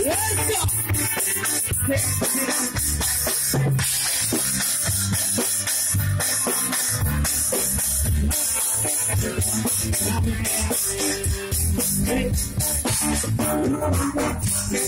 Let's go.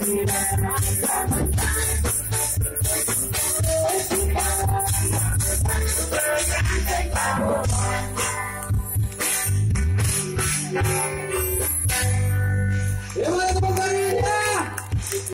Everywhere I.